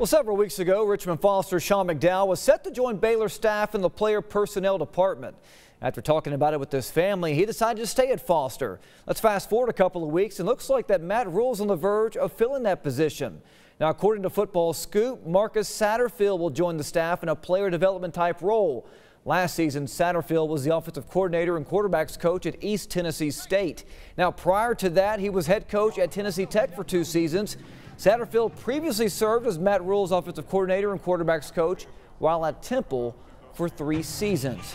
Well, several weeks ago, Richmond Foster Sean McDowell was set to join Baylor staff in the player personnel department. After talking about it with his family, he decided to stay at Foster. Let's fast forward a couple of weeks and looks like that Matt Rhule's on the verge of filling that position. Now, according to Football Scoop, Marcus Satterfield will join the staff in a player development type role. Last season, Satterfield was the offensive coordinator and quarterbacks coach at East Tennessee State. Now, prior to that, he was head coach at Tennessee Tech for two seasons. Satterfield previously served as Matt Rhule's offensive coordinator and quarterbacks coach while at Temple for three seasons.